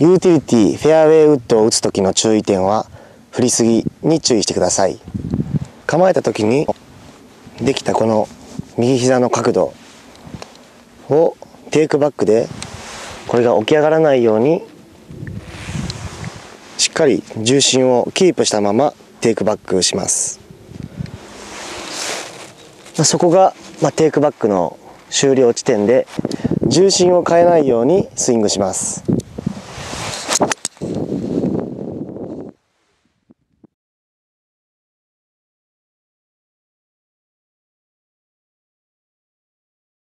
ユーティリティフェアウェイウッドを打つ時の注意点は振りすぎに注意してください。構えた時にできたこの右膝の角度をテイクバックでこれが起き上がらないようにしっかり重心をキープしたままテイクバックします。そこが、ま、テイクバックの終了地点で重心を変えないようにスイングします。